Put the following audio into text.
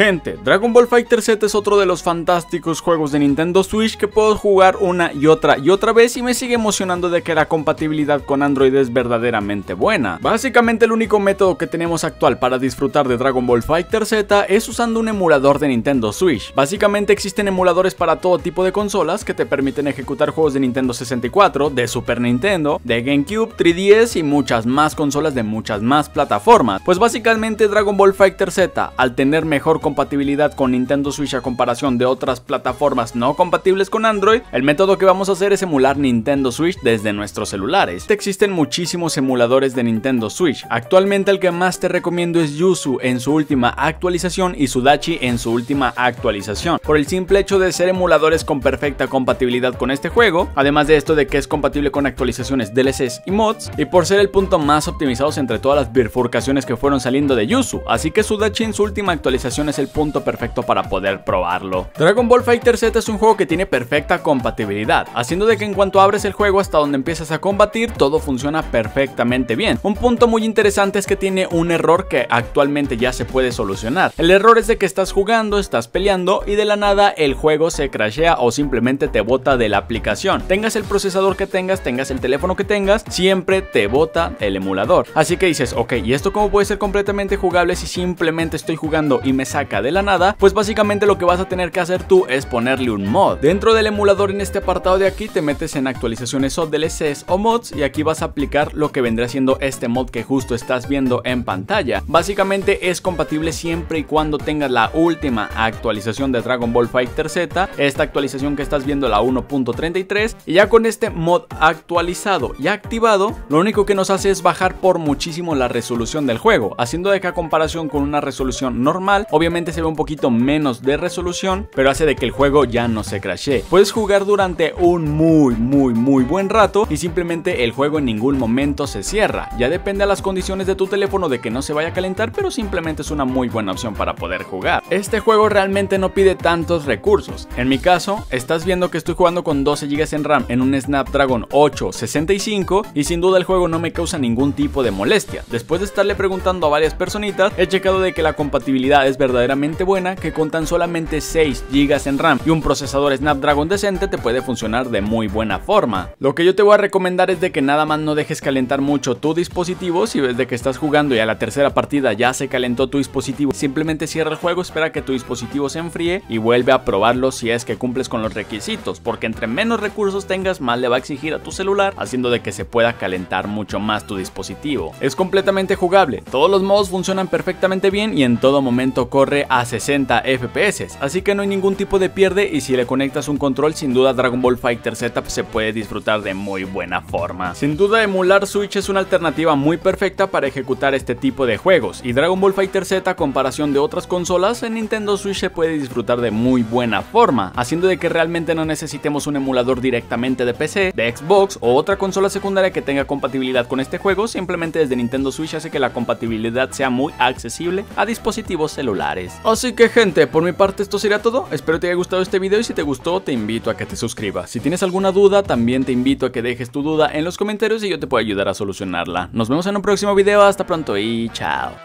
Gente, Dragon Ball Fighter Z es otro de los fantásticos juegos de Nintendo Switch que puedo jugar una y otra y otra vez y me sigue emocionando de que la compatibilidad con Android es verdaderamente buena. Básicamente el único método que tenemos actual para disfrutar de Dragon Ball Fighter Z es usando un emulador de Nintendo Switch. Básicamente existen emuladores para todo tipo de consolas que te permiten ejecutar juegos de Nintendo 64, de Super Nintendo, de GameCube, 3DS y muchas más consolas de muchas más plataformas. Pues básicamente Dragon Ball Fighter Z, al tener mejor compatibilidad con Nintendo Switch a comparación de otras plataformas no compatibles con Android, el método que vamos a hacer es emular Nintendo Switch desde nuestros celulares. Existen muchísimos emuladores de Nintendo Switch. Actualmente el que más te recomiendo es Yuzu en su última actualización y Sudachi en su última actualización. Por el simple hecho de ser emuladores con perfecta compatibilidad con este juego, además de esto de que es compatible con actualizaciones DLCs y mods, y por ser el punto más optimizados entre todas las bifurcaciones que fueron saliendo de Yuzu. Así que Sudachi en su última actualización es el punto perfecto para poder probarlo. Dragon Ball Fighter Z es un juego que tiene perfecta compatibilidad, haciendo de que en cuanto abres el juego hasta donde empiezas a combatir, todo funciona perfectamente bien. Un punto muy interesante es que tiene un error que actualmente ya se puede solucionar. El error es de que estás jugando, estás peleando y de la nada el juego se crashea o simplemente te bota de la aplicación. Tengas el procesador que tengas, tengas el teléfono que tengas, siempre te bota el emulador. Así que dices, ok, ¿y esto cómo puede ser completamente jugable si simplemente estoy jugando y me saca de la nada, pues básicamente lo que vas a tener que hacer tú es ponerle un mod. Dentro del emulador en este apartado de aquí te metes en actualizaciones o DLCs o mods y aquí vas a aplicar lo que vendrá siendo este mod que justo estás viendo en pantalla. Básicamente es compatible siempre y cuando tengas la última actualización de Dragon Ball Fighter Z, esta actualización que estás viendo la 1.33 y ya con este mod actualizado y activado, lo único que nos hace es bajar por muchísimo la resolución del juego, haciendo de que a comparación con una resolución normal, obviamente se ve un poquito menos de resolución, pero hace de que el juego ya no se crashee. Puedes jugar durante un muy, muy, muy buen rato y simplemente el juego en ningún momento se cierra. Ya depende a las condiciones de tu teléfono de que no se vaya a calentar, pero simplemente es una muy buena opción para poder jugar. Este juego realmente no pide tantos recursos. En mi caso, estás viendo que estoy jugando con 12 GB en RAM en un Snapdragon 865 y sin duda el juego no me causa ningún tipo de molestia. Después de estarle preguntando a varias personitas, he checado de que la compatibilidad es verdaderamente buena que con tan solamente 6 GB en RAM y un procesador Snapdragon decente te puede funcionar de muy buena forma. Lo que yo te voy a recomendar es de que nada más no dejes calentar mucho tu dispositivo si ves de que estás jugando y a la tercera partida ya se calentó tu dispositivo, simplemente cierra el juego, espera que tu dispositivo se enfríe y vuelve a probarlo si es que cumples con los requisitos, porque entre menos recursos tengas más le va a exigir a tu celular, haciendo de que se pueda calentar mucho más tu dispositivo. Es completamente jugable, todos los modos funcionan perfectamente bien y en todo momento corre a 60 FPS, así que no hay ningún tipo de pierde y si le conectas un control sin duda Dragon Ball Fighter Z se puede disfrutar de muy buena forma. Sin duda emular Switch es una alternativa muy perfecta para ejecutar este tipo de juegos y Dragon Ball Fighter Z a comparación de otras consolas en Nintendo Switch se puede disfrutar de muy buena forma, haciendo de que realmente no necesitemos un emulador directamente de PC, de Xbox o otra consola secundaria que tenga compatibilidad con este juego, simplemente desde Nintendo Switch hace que la compatibilidad sea muy accesible a dispositivos celulares. Así que gente, por mi parte esto sería todo, espero te haya gustado este video y si te gustó te invito a que te suscribas. Si tienes alguna duda también te invito a que dejes tu duda en los comentarios y yo te puedo ayudar a solucionarla. Nos vemos en un próximo video, hasta pronto y chao.